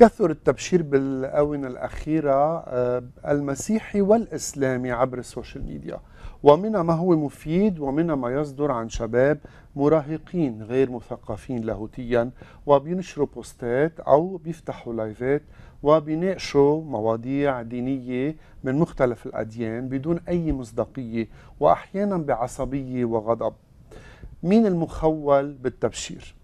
كثر التبشير بالآونة الأخيرة آه، المسيحي والإسلامي عبر ال social media ومنها ما هو مفيد ومنها ما يصدر عن شباب مراهقين غير مثقفين لاهوتيا وبينشروا بوستات أو بيفتحوا لايفات وبيناقشوا مواضيع دينية من مختلف الأديان بدون أي مصداقية وأحيانا بعصبية وغضب مين المخول بالتبشير؟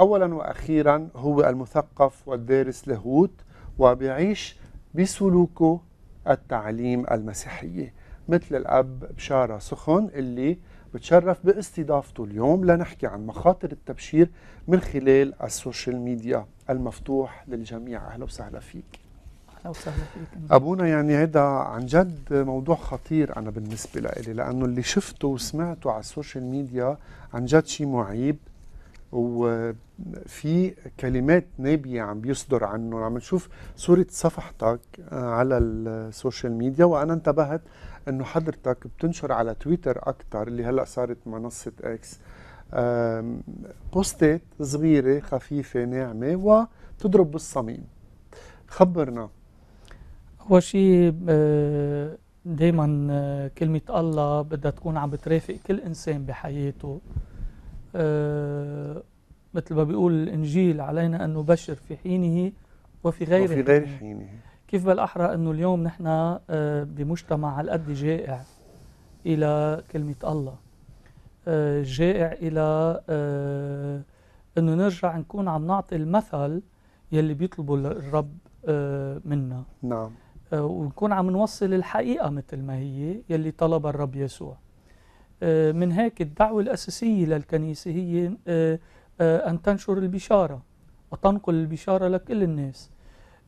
اولا وأخيرا هو المثقف والدارس لاهوت وبيعيش بسلوكه التعليم المسيحية مثل الأب بشارة سخن اللي بتشرف باستضافته اليوم لنحكي عن مخاطر التبشير من خلال ال social media المفتوح للجميع. أهلا وسهلا فيك. أهلا وسهلا فيك. أبونا يعني هذا عن جد موضوع خطير أنا بالنسبة لي لأنه اللي شفته وسمعته على ال social media عن جد شيء معيب وفي كلمات نابية عم بيصدر عنه. عم نشوف صورة صفحتك آه، على ال social media وأنا انتبهت أنه حضرتك بتنشر على تويتر أكثر اللي هلأ صارت منصة إكس بوستات صغيرة خفيفة ناعمة وتضرب بالصميم. خبرنا. أول شيء آه، دايما آه، كلمة الله بدها تكون عم بترافق كل إنسان بحياته. مثل ما بيقول الإنجيل علينا أن نبشر في حينه وفي غير وفي غير حينه. كيف بالأحرى أنه اليوم نحن آه، بمجتمع على قد جائع إلى كلمة الله. آه، جائع إلى آه، أنه نرجع نكون عم نعطي المثل يلي بيطلبه الرب منا. نعم. ونكون عم نوصل الحقيقة مثل ما هي يلي طلبها الرب يسوع. من هيك الدعوة الأساسية للكنيسة هي آه، أن تنشر البشارة وتنقل البشارة لكل الناس.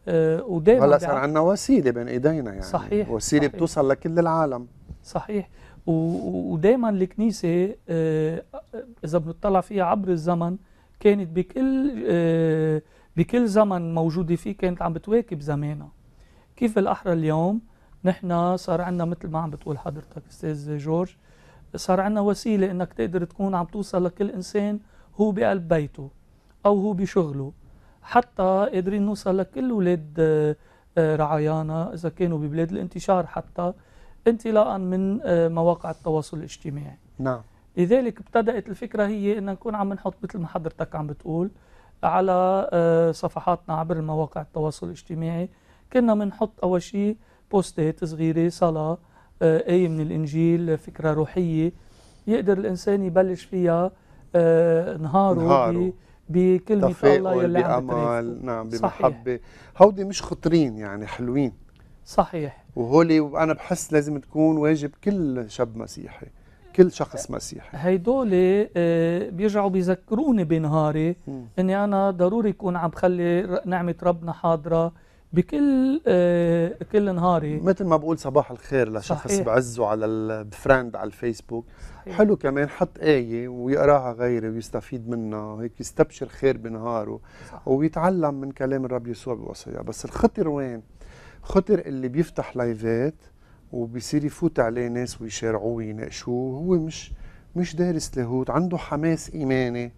آه، ودائما هلا صار عندنا وسيلة بين إيدينا يعني. صحيح وسيلة صحيح. بتوصل لكل العالم. صحيح. ودائما الكنيسة آه، إذا بنطلع فيها عبر الزمن كانت بكل بكل زمن موجودة فيه كانت عم بتواكب زمانها. كيف بالاحرى اليوم؟ نحن صار عندنا مثل ما عم بتقول حضرتك أستاذ جورج صار عندنا وسيلة إنك تقدر تكون عم توصل لكل إنسان هو بقلب بيته أو هو بشغله. حتى قادرين نوصل لكل أولاد آه، آه، رعايانا إذا كانوا ببلاد الانتشار حتى انطلاقا من آه، مواقع التواصل الاجتماعي. نعم. لذلك ابتدأت الفكرة هي أن نكون عم نحط مثل ما حضرتك عم بتقول على صفحاتنا عبر المواقع التواصل الاجتماعي. كنا بنحط أول شيء بوستات صغيرة صلاة آية من الإنجيل فكرة روحية يقدر الإنسان يبلش فيها آه، نهاره, نهاره. بكلمة الله يلي عم بأمل نعم بمحبة. هودي مش خطرين يعني حلوين. صحيح. وهولي أنا بحس لازم تكون واجب كل شاب مسيحي كل شخص مسيحي. هيدول آه، بيرجعوا بيذكروني بنهاري إني أنا ضروري يكون عم بخلي نعمة ربنا حاضرة. بكل آه كل نهاري مثل ما بقول صباح الخير لشخص صحيح. بعزه على ال friend على الفيسبوك صحيح. حلو كمان حط آية ويقراها غيري ويستفيد منها هيك يستبشر خير بنهاره صح. ويتعلم من كلام الرب يسوع بوصاياه بس الخطر وين خطر اللي بيفتح لايفات وبيصير يفوت عليه ناس ويشارعوه ويناقشوه هو مش مش دارس لاهوت عنده حماس إيماني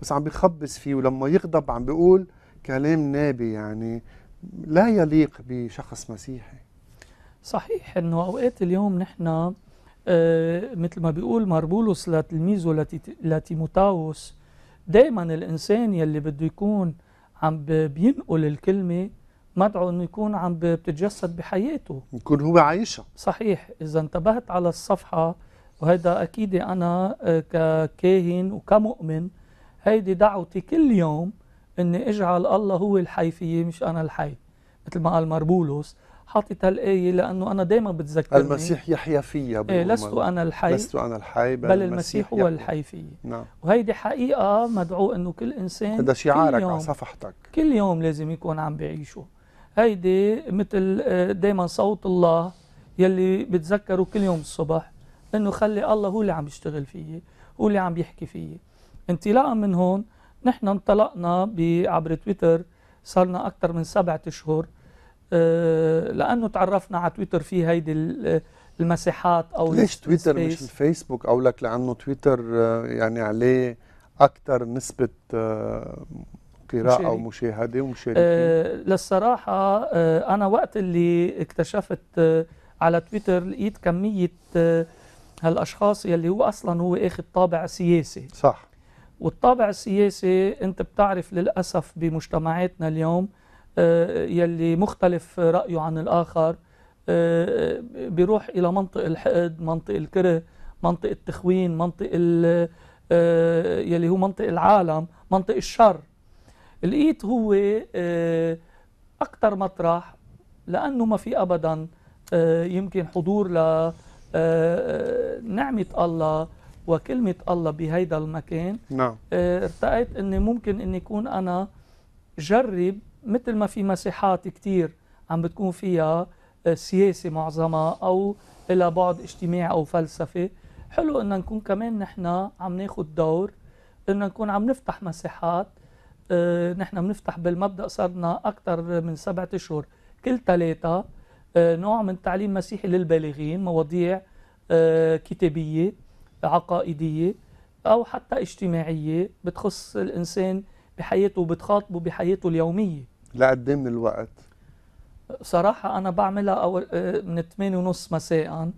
بس عم بيخبص فيه ولما يغضب عم بيقول كلام نابي يعني لا يليق بشخص مسيحي. صحيح إنه أوقات اليوم نحن آه مثل ما بيقول ماربولوس لتلميذه لتيموتاوس دائما الإنسان يلي بده يكون عم بينقل الكلمة مدعو إنه يكون عم بتتجسد بحياته. يكون هو عايشها صحيح إذا انتبهت على الصفحة وهذا أكيد أنا آه، ككاهن وكمؤمن هيدي دعوتي كل يوم إني أجعل الله هو الحي فيي مش أنا الحي. مثل ما قال مربولوس حاطط هالآية لأنه أنا دائما بتذكر المسيح يحيا فيا إيه لست أنا الحي لست أنا الحي بل, بل المسيح هو الحي فيي نعم. وهيدي حقيقة مدعو إنه كل إنسان هذا شعارك على صفحتك. كل يوم لازم يكون عم بيعيشه هيدي مثل آه، دائما صوت الله يلي بتذكره كل يوم الصبح إنه خلي الله هو اللي عم يشتغل فيي هو اللي عم يحكي فيي. انطلاقا من هون نحن انطلقنا عبر تويتر صار لنا أكثر من سبعة اشهر أه لأنه تعرفنا على تويتر في هيدي المساحات أو ليش تويتر مش الفيسبوك أو لك؟ لأنه تويتر آه، يعني عليه أكثر نسبة آه، قراءة مشارك. ومشاهدة ومشاركين. آه للصراحة آه أنا وقت اللي اكتشفت آه على تويتر لقيت كمية آه هالأشخاص يلي هو أصلا هو أخذ طابع سياسي. صح. والطابع السياسي أنت بتعرف للأسف بمجتمعاتنا اليوم آه يلي مختلف رأيه عن الآخر آه بيروح إلى منطق الحقد منطق الكره منطق التخوين منطق آه يلي هو منطق العالم منطق الشر. لقيت هو أكتر مطرح لأنه ما في أبدا يمكن حضور ل آه، نعمة الله وكلمة الله بهيدا المكان نعم. آه، ارتأيت أني ممكن أن يكون أنا جرب مثل ما في مسيحات كتير عم بتكون فيها آه، سياسة معظمها أو إلى بعد اجتماعي أو فلسفي حلو أن نكون كمان نحن عم ناخد دور أن نكون عم نفتح مساحات آه، نحن بنفتح بالمبدأ صرنا أكثر من سبعة أشهر كل ثلاثة آه، نوع من تعليم مسيحي للبالغين مواضيع كتابية. عقائدية أو حتى اجتماعية بتخص الإنسان بحياته وبتخاطبه بحياته اليومية. لقد إيه من الوقت؟ صراحة أنا بعملها أول آه، من 8 ونص مساء.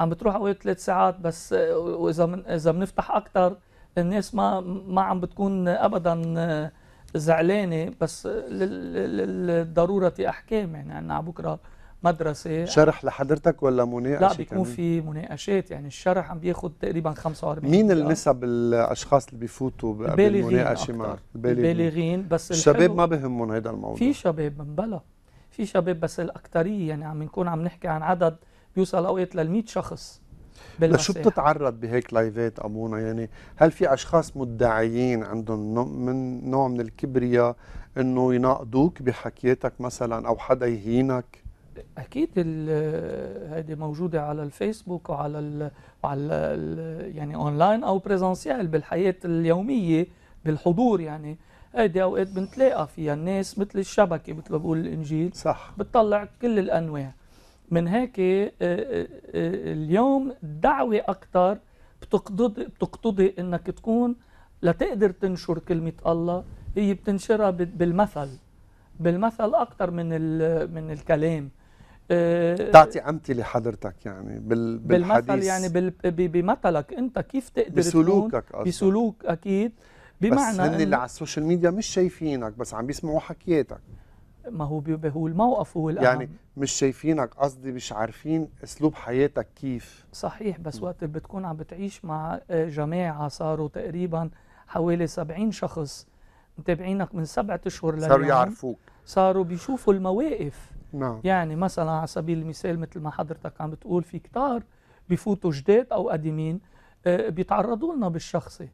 عم بتروح أوقات ثلاث ساعات بس آه، وإذا من إذا بنفتح أكثر الناس ما ما عم بتكون أبدا آه، زعلانة. بس لل- لل- للضرورة أحكام يعني عنا على بكرة مدرسة شرح لحضرتك ولا مناقشة لا بيكون؟ في مناقشات يعني الشرح عم بياخد تقريبا 45 مين. النسب الأشخاص اللي بيفوتوا البالغين بالمناقشة أكتر. معك البالغين بس الشباب ما بهمهم هذا الموضوع في شباب من بلا في شباب بس الأكترية يعني عم نكون عم نحكي عن عدد بيوصل أوقات لل 100 شخص لشو بالمساحة. بتتعرض بهيك لايفات ابونا يعني هل في أشخاص مدعيين عندهم نوع من نوع من الكبرياء إنه يناقضوك بحكياتك مثلا أو حدا يهينك أكيد هيدي موجودة على الفيسبوك وعلى ال وعلى ال يعني أونلاين أو présentiel بالحياة اليومية بالحضور يعني. هيدي أوقات بنتلاقى فيها الناس مثل الشبكة مثل ما بقول الإنجيل. صح. بتطلع كل الأنواع. من هيك آه، آه، آه، اليوم الدعوه أكثر بتقتضي بتقتضي إنك تكون لتقدر تنشر كلمة الله. هي بتنشرها بال- بالمثل. بالمثل أكثر من من الكلام. تعطي أمثلة حضرتك يعني بال بالحديث. بالمثل يعني بال- بمثلك. أنت كيف تقدر تكون بسلوكك قصدك. بسلوك أكيد. بس بمعنى هن اللي على ال social media مش شايفينك بس عم بيسمعوا حكياتك ما هو هو الموقف هو الأهم. يعني مش شايفينك قصدي مش عارفين أسلوب حياتك كيف. صحيح بس وقت اللي بتكون عم بتعيش مع آه، جماعة صاروا تقريبا حوالي 70 شخص متابعينك من سبعة أشهر لليوم صاروا يعرفوك. صاروا بيشوفوا المواقف. نعم. يعني مثلا على سبيل المثال مثل ما حضرتك عم بتقول في كتار بيفوتوا جداد أو قديمين آه، بيتعرضوا لنا بالشخصي.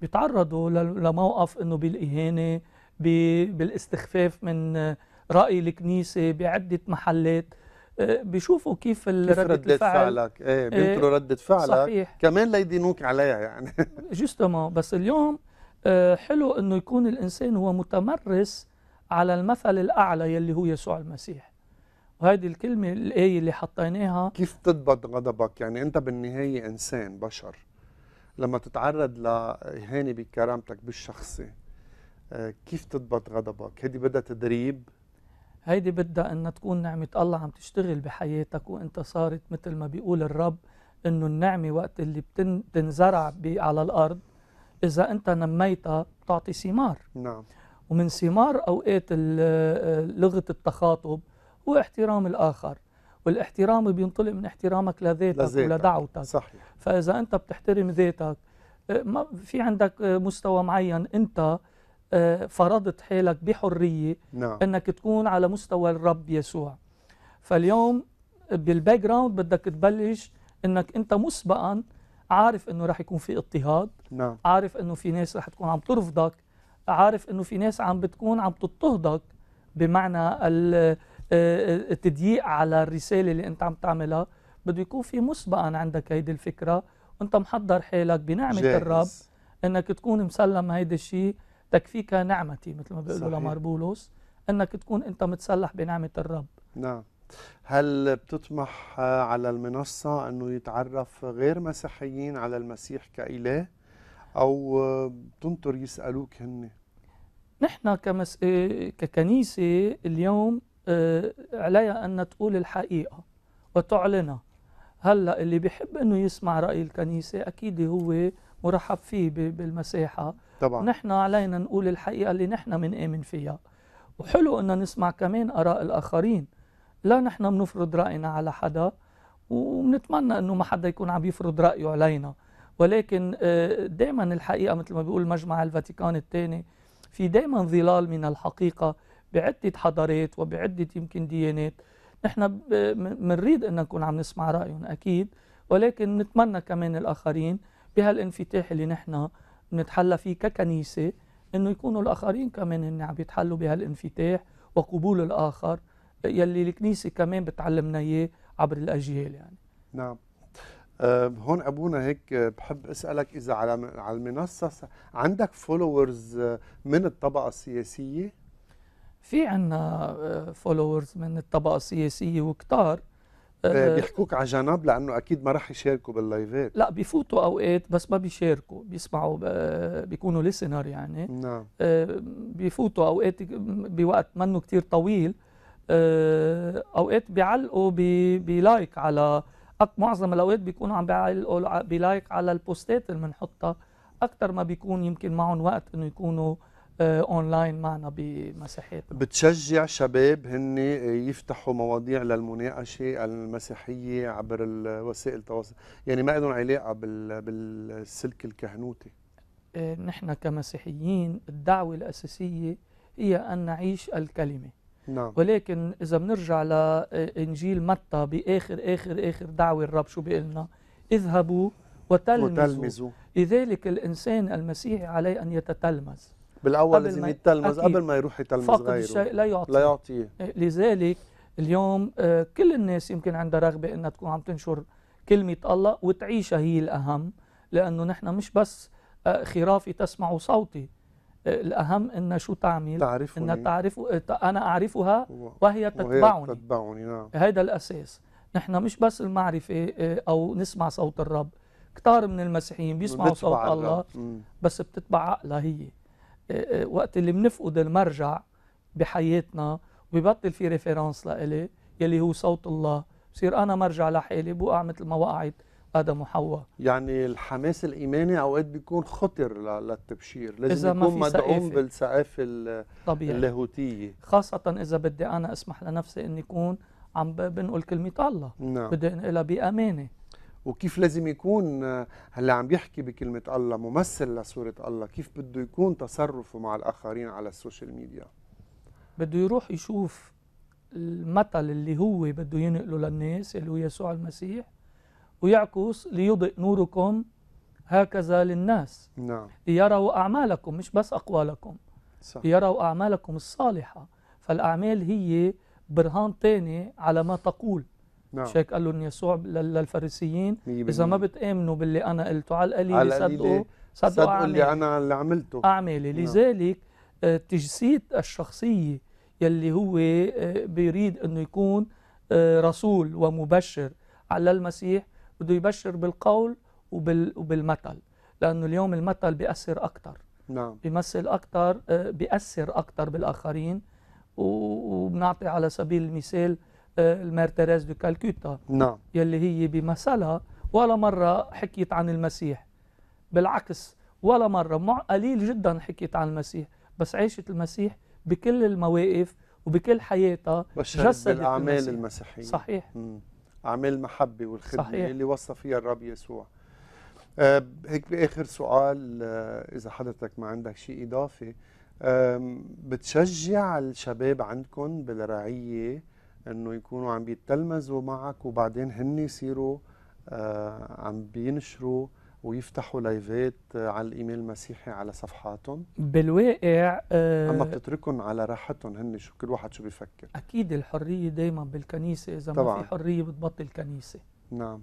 بيتعرضوا لموقف إنه بالإهانة بالاستخفاف من آه، رأي الكنيسة بعدة محلات. آه، بيشوفوا كيف كيف ردة الفعل. فعلك؟ إيه بينطروا ردة فعلك. صحيح. كمان ليدينوك عليها يعني. justement بس اليوم آه، حلو إنه يكون الإنسان هو متمرس على المثل الأعلى يلي هو يسوع المسيح. وهذه الكلمة الآية اللي حطيناها. كيف تضبط غضبك؟ يعني أنت بالنهاية إنسان بشر. لما تتعرض لإهانة بكرامتك بالشخصي آه، كيف تضبط غضبك؟ هذه بدها تدريب؟ هيدي بدها ان تكون نعمة الله عم تشتغل بحياتك وإنت صارت مثل ما بيقول الرب إنه النعمة وقت اللي بتن- بتنزرع على الأرض إذا إنت نميتها بتعطي ثمار. نعم. ومن ثمار أوقات ال- لغة التخاطب هو احترام الآخر والاحترام بينطلق من احترامك لذاتك. ولدعوتك. صحيح. فإذا أنت بتحترم ذاتك آه، ما في عندك آه، مستوى معين أنت آه، فرضت حالك بحرية نعم. إنك تكون على مستوى الرب يسوع. فاليوم بال background بدك تبلش إنك أنت مسبقا عارف إنه رح يكون في اضطهاد نعم. عارف إنه في ناس رح تكون عم ترفضك عارف إنه في ناس عم بتكون عم تضطهدك بمعنى ال- آه، التضييق على الرسالة اللي انت عم تعملها. بده يكون في مسبقا عندك هيدي الفكرة. وانت محضر حالك بنعمة جاهز. الرب انك تكون مسلم هيدا الشيء. تكفيك نعمتي مثل ما بيقولوا. لمار بولس انك تكون انت متسلح بنعمة الرب. نعم. هل بتطمح آه، على المنصة أنه يتعرف غير مسيحيين على المسيح كإله؟ أو آه، بتنطر يسألوك هن نحن كمس... آه، ككنيسة اليوم آه، عليها أن تقول الحقيقة وتعلنها. هلأ اللي بيحب إنه يسمع رأي الكنيسة أكيد هو مرحب فيه بالمساحه طبعا. نحن علينا نقول الحقيقة اللي نحن بنآمن فيها. وحلو إن نسمع كمان آراء الآخرين. لا نحن بنفرض رأينا على حدا وبنتمنى إنه ما حدا يكون عم يفرض رأيه علينا. ولكن دائما الحقيقة مثل ما بيقول مجمع الفاتيكان الثاني في دائما ظلال من الحقيقة. بعدة حضارات وبعدة يمكن ديانات. نحن بنريد أن نكون عم نسمع رأيهم أكيد ولكن نتمنى كمان الآخرين بهالانفتاح اللي نحن بنتحلى فيه ككنيسة إنه يكونوا الآخرين كمان هن عم يتحلوا بهالانفتاح وقبول الآخر يلي الكنيسة كمان بتعلمنا إياه عبر الأجيال يعني. نعم. أه هون أبونا هيك بحب أسألك إذا على على المنصة عندك followers من الطبقة السياسية؟ في عنا followers من الطبقة السياسية وكتار أه بيحكوك على جنب لأنه أكيد ما رح يشاركوا باللايفات لا بفوتوا أوقات بس ما بيشاركوا بيسمعوا بيكونوا listener يعني. نعم. أه بيفوتوا أوقات بوقت منه كتير طويل أوقات بيعلقوا ب like على معظم الأوقات بيكونوا عم بيعلقوا ب like على البوستات اللي بنحطها. أكثر ما بيكون يمكن معهم وقت إنه يكونوا اونلاين معنا بمساحاتنا بتشجع شباب هن يفتحوا مواضيع للمناقشة المسيحية عبر وسائل التواصل يعني ما لهم علاقة بالسلك الكهنوتي. نحن كمسيحيين الدعوة الأساسية هي أن نعيش الكلمة. نعم. ولكن إذا بنرجع لانجيل متى باخر اخر آخر دعوة الرب شو بيقول لنا اذهبوا وتلمذوا وتلمذوا لذلك الإنسان المسيحي عليه أن يتتلمذ. بالأول لازم يتلمذ قبل ما يروح يتلمذ فقد غيره. الشيء لا يعطيه لا يعطيه. لذلك اليوم كل الناس يمكن عندها رغبة إنها تكون عم تنشر كلمة الله وتعيشها هي الأهم لأنه نحن مش بس خرافي تسمع صوتي. الأهم أن شو تعمل؟ تعرفني. أن تعرف أنا أعرفها وهي تتبعني وهي تتبعني. نعم. هذا الأساس. نحن مش بس المعرفة أو نسمع صوت الرب. كتار من المسيحيين بيسمعوا صوت الله بس بتتبع عقلها هي. وقت اللي بنفقد المرجع بحياتنا وبيبطل في ريفيرانس لإلي يلي هو صوت الله. بصير أنا مرجع لحالي بوقع مثل ما وقعت آدم وحواء. يعني الحماس الإيماني أوقات بيكون خطر للتبشير. لازم يكون مدعوم بالثقافه اللاهوتية. خاصة إذا بدي أنا أسمح لنفسي إني أكون عم بنقل كلمة الله. نعم. بدي أنقلها بأمانة. وكيف لازم يكون هلا عم بيحكي بكلمة الله ممثل لصورة الله كيف بده يكون تصرفه مع الآخرين على ال social media؟ بده يروح يشوف المثل اللي هو بده ينقله للناس اللي هو يسوع المسيح ويعكس ليضئ نوركم هكذا للناس. نعم. ليروا أعمالكم مش بس أقوالكم. صح. ليروا أعمالكم الصالحة. فالأعمال هي برهان تاني على ما تقول. نعم. مش هيك قال لهم يسوع للفريسيين. إذا ما بتآمنوا باللي أنا قلته. على القليل على صدقوا صدقوا صدقوا اللي أنا اللي عملته. أعمالي. نعم. لذلك آه، تجسيد الشخصية يلي هو آه، بيريد أنه يكون آه، رسول ومبشر على المسيح. بده يبشر بالقول وبال وبالمثل. لأنه اليوم المثل بيأثر أكثر نعم. بيمثل أكثر بيأثر أكثر بالآخرين. وبنعطي على سبيل المثال ال Mère Thérèse de Calcutta. نعم. يلي هي بمثلها ولا مرة حكيت عن المسيح. بالعكس ولا مرة مع قليل جدا حكيت عن المسيح. بس عيشت المسيح بكل المواقف وبكل حياتها بشرت بالأعمال المسيحية. صحيح. مم. أعمال المحبه والخدمة صحيح. اللي وصى فيها الرب يسوع. آه هيك بآخر سؤال آه إذا حضرتك ما عندك شيء إضافي. آه بتشجع الشباب عندكم بالرعية إنه يكونوا عم بيتلمذوا معك وبعدين هن يصيروا آه عم بينشروا ويفتحوا لايفات على الإيميل المسيحي على صفحاتهم. بالواقع آه أما بتتركهم على راحتهم هن شو كل واحد شو بيفكر أكيد الحرية دايما بالكنيسة إذا طبعاً. ما في حرية بتبطل كنيسة. نعم.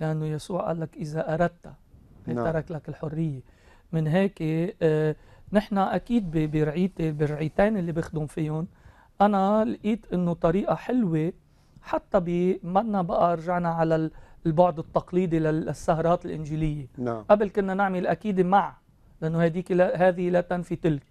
لأنه يسوع قال لك إذا اردت نعم. ترك لك الحرية. من هيك آه نحن أكيد برعيتي بالرعيتين اللي بخدم فيهم. أنا لقيت إنه طريقة حلوة حتى بمنا بقى رجعنا على ال- البعد التقليدي لل- للسهرات الإنجيلية. نعم. قبل كنا نعمل أكيد مع لأنه هذيك لا هذه لا تنفي تلك.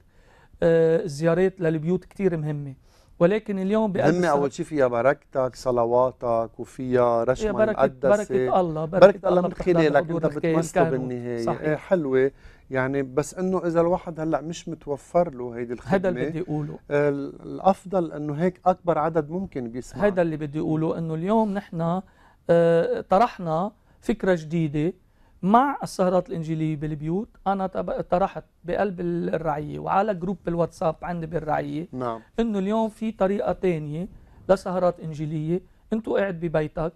آه، الزيارات للبيوت كتير مهمة. ولكن اليوم بقلب مهمة أول شيء فيها بركتك صلواتك وفيها رشمة بركة مقدسة بركة الله بركة الله من خلالك الكاهن بتمثله. بالنهاية. صحيح. إيه حلوة. يعني بس إنه إذا الواحد هلأ مش متوفر له هيدي هذا اللي بدي أقوله. ال- الأفضل إنه هيك أكبر عدد ممكن بيسمع. هذا اللي بدي أقوله إنه اليوم نحن آه، طرحنا فكرة جديدة مع السهرات الإنجيلية بالبيوت. أنا طرحت بقلب الرعية وعلى جروب الواتساب عندي بالرعية. نعم. إنه اليوم في طريقة تانية لسهرات إنجيلية. أنتوا قاعد ببيتك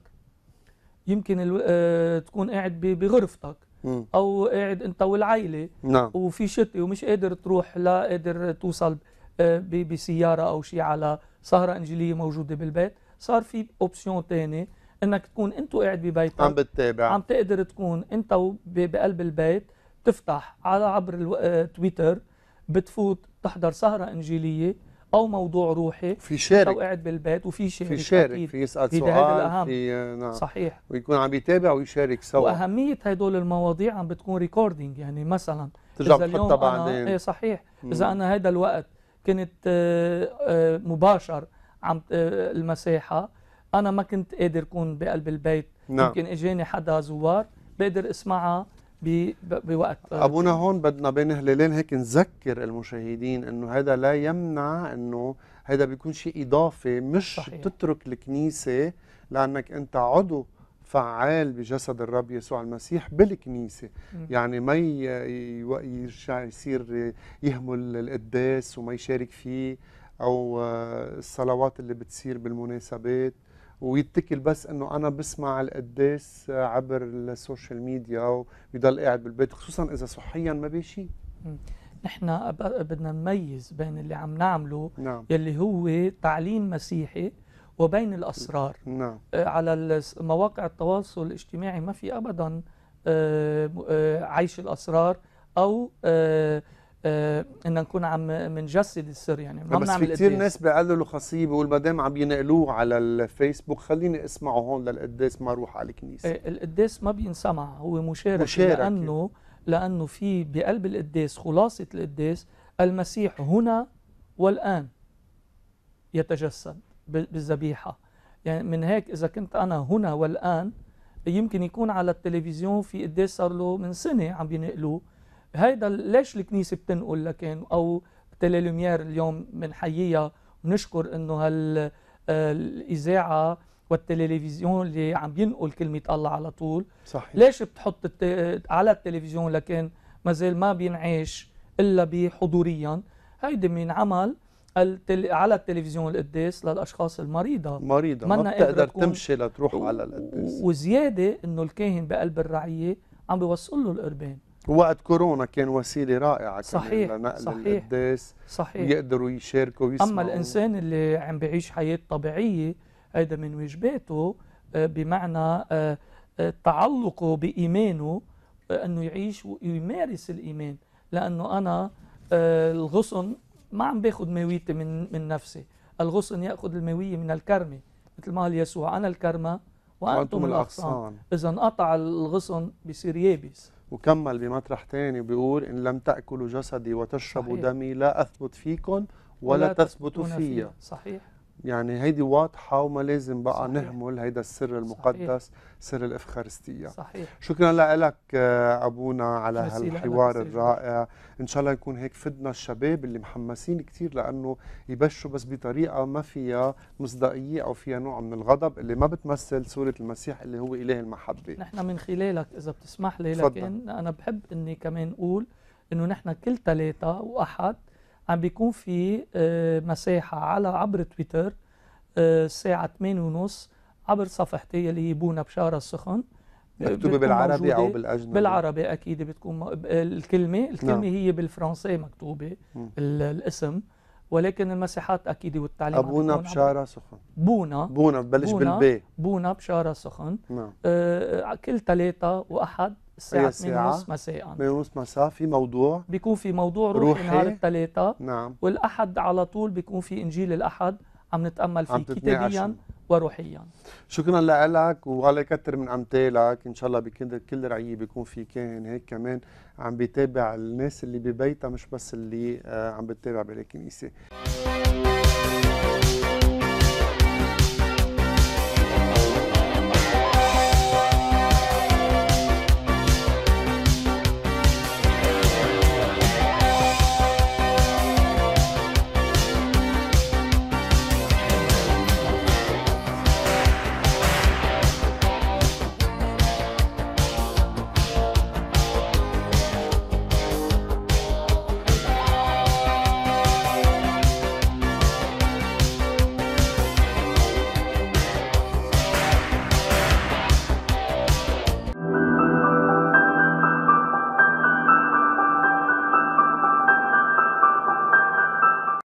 يمكن. آه، تكون قاعد بغرفتك. أو قاعد أنت والعائلة. نعم. وفي شتي ومش قادر تروح لا قادر توصل آه، بسيارة أو شيء على سهرة انجيليه موجودة بالبيت. صار في اوبسيون تاني إنك تكون أنت قاعد عم ببيتك بتتابع. عم تقدر تكون أنت بقلب البيت. تفتح على عبر آه، تويتر. بتفوت تحضر سهرة انجيليه أو موضوع روحي في أو شارك قاعد بالبيت وفي شارك في شارك أكيد. في هيدا سؤال الأهم. في نعم. صحيح. ويكون عم يتابع ويشارك سوا. وأهمية هدول المواضيع عم بتكون ريكوردينج يعني مثلا ترجع بتحطها بعدين. إيه صحيح. مم. إذا أنا هذا الوقت كنت آه، آه، مباشر عم آه، المساحة أنا ما كنت قادر أكون بقلب البيت. نعم. يمكن إجاني حدا زوار بقدر إسمعها بوقت أبونا هون بدنا بين هلالين هيك نذكر المشاهدين إنه هذا لا يمنع إنه هذا بيكون شيء إضافي مش صحيح. تترك الكنيسة لأنك أنت عضو فعال بجسد الرب يسوع المسيح بالكنيسة مم. يعني ما يرجع يصير يهمل القداس وما يشارك فيه أو آه، الصلوات اللي بتصير بالمناسبات ويتكل بس إنه أنا بسمع القداس عبر السوشيال ميديا ويضل قاعد بالبيت خصوصا إذا صحيا ما بشي نحن بدنا نميز بين اللي عم نعمله نعم. يلي هو تعليم مسيحي وبين الأسرار. نعم. آه، على مواقع التواصل الاجتماعي ما في ابدا آه، آه، عيش الأسرار أو آه، إن نكون عم منجسد السر يعني ما بس في كثير. ناس بيقللوا خصيه بيقول ما دام عم ينقلوه على الفيسبوك خليني أسمعه هون للقداس ما أروح على الكنيسة آه، القداس ما بينسمع هو مشاركة, مشاركة. لأنه لأنه في بقلب القداس خلاصة القداس المسيح هنا والآن يتجسد ب- بالذبيحة يعني من هيك إذا كنت أنا هنا والآن يمكن يكون على التلفزيون في قداس صار له من سنة عم بينقلوه هيدا ليش الكنيسة بتنقل لكن؟ أو تيلي لوميير اليوم بنحييها ونشكر إنه هال آه، الإذاعة والتلفزيون اللي عم بينقل كلمة الله على طول. صحيح. ليش بتحط الت... على التلفزيون لكن ما زال ما بينعيش إلا بحضوريا؟ هيدي من عمل التل... على التلفزيون القداس للأشخاص المريضة. مريضة ما بتقدر تكون- تمشي لتروح على القداس وزيادة إنه الكاهن بقلب الرعية عم بيوصل له القربان. وقت كورونا كان وسيلة رائعة صحيح، لنقل صحيح. القداس صحيح. ويقدروا يشاركوا ويسمعوا. أما الإنسان اللي عم بيعيش حياة طبيعية هيدا من واجباته آه، بمعنى آه، آه، تعلقه بإيمانه أنه يعيش ويمارس الإيمان. لأنه أنا الغصن ما عم باخذ ماويتي من من نفسي. الغصن يأخذ الماوية من الكرمة مثل ما قال يسوع أنا الكرمة وأنتم الأغصان. إذا انقطع الغصن بصير يابس. وكمل بمطرح تاني بيقول إن لم تأكلوا جسدي وتشربوا صحيح. دمي لا أثبت فيكم ولا, تثبتوا فيا. صحيح. يعني هيدي واضحة وما لازم بقى صحيح. نهمل هيدا السر المقدس سر الإفخارستية. صحيح. شكرا لك أبونا على هالحوار الرائع. إن شاء الله يكون هيك فدنا الشباب اللي محمسين كتير لأنه يبشروا بس بطريقة ما فيها مصداقية أو فيها نوع من الغضب اللي ما بتمثل صورة المسيح اللي هو إله المحبة. نحن من خلالك إذا بتسمح لي. لكن أنا بحب إني كمان أقول إنه نحن كل ثلاثة وأحد عم بيكون في آه، مساحة على عبر تويتر آه، الساعة 8 ونص عبر صفحتي اللي هي بونا بشارة السخن. بتكون بالعربي أو موجودة بالأجنبي؟ بالعربي أكيد بتكون ب- الكلمة الكلمة نعم. هي بالفرنسي مكتوبة الاسم. ولكن المساحات أكيد والتعليم عبر- بشارة سخن. بونا. بونا ببلش. بالبي. بونا بشارة سخن. نعم. آه، كل ثلاثة وأحد الساعة أي 8 ساعة؟ ونص مساء. من ونص مساء. في موضوع بيكون في موضوع روحي, روحي. نهار الثلاثة نعم. والأحد على طول بيكون في إنجيل الأحد. عم نتأمل عم فيه. كتابيا وروحيا. شكرا لك والله يكتر من امثالك إن شاء الله بكل كل رعيه بيكون في كاهن هيك كمان عم بيتابع الناس اللي ببيتها مش بس اللي آه، عم بتتابع بالكنيسة.